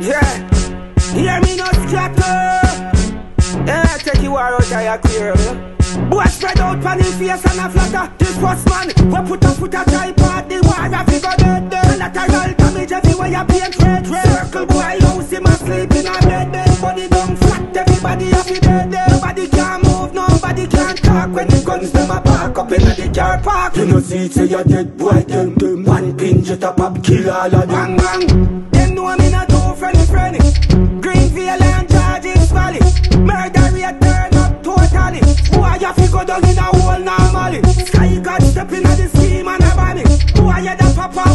Yeah, hear me no scatter. Yeah, take you out of your clear. Boy spread out pan his face and a flatter This first man, we put a foot a tripod The war a figure dead dead Lateral damage everywhere you paint red red. Circle boy house him asleep in a bed. Body down flat, everybody happy dead. Nobody can move, nobody can talk. When the guns them a park up in the car park. You know see say you dead boy them them One pin jet a pop kill all of them. Bang bang,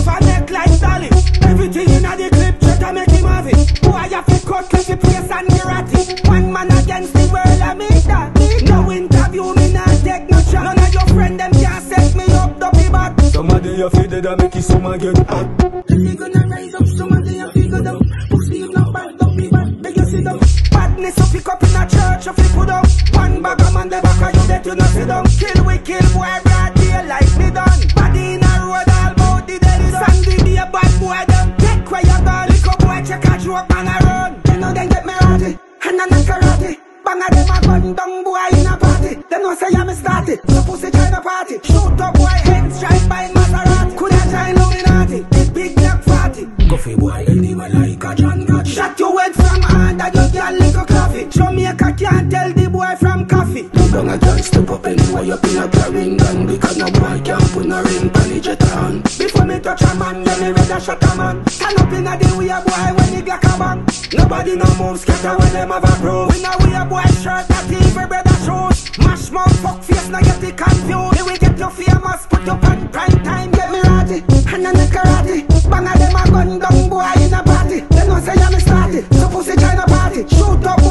off a neck like dolly Everything in the clip try to make him have it. Boy you fi cut cliff the place and the ratty One man against the world I make that. No interview me not take no shot None of your friend them can set me up dopey back Somebody you feel dead and make you some get hot gonna rise up somebody and figure them Pussy you not bad, don't be bad, beg you sit down. Badness you pick up in a church you fi put down One bag of man the back of you that you not sit down. Kill we kill boy broad day like me done boy them Take where you go Lick boy check a joke man a run. They know they get me rotty And I not karate Bang a them a gun down boy in a party. Them know say I'm a started So pussy join a party. Shoot up boy head strike by Maserati. Coulda join Illuminati. Big big black party. Coffee boy anyway like a John Gotti Shot your head from under you lick a coffee. Jamaica can't tell the boy from coffee. Bang a girl step up anyway up in a carrying gun Because no boy can put no ring on the jet on touch a man, then me rather shut a man. Stand up inna the way a boy when the Glock a bang. Nobody no move scatter when them have a proof. When a way a boy shirt that evil brother shows. Mash mouth fuck face, now get it confused. Here we get your famous, put up on prime time. Get me ready, hand on the karate. Bang a them a gun down boy in a party. They no say I'm started, so pussy China party. Shoot up.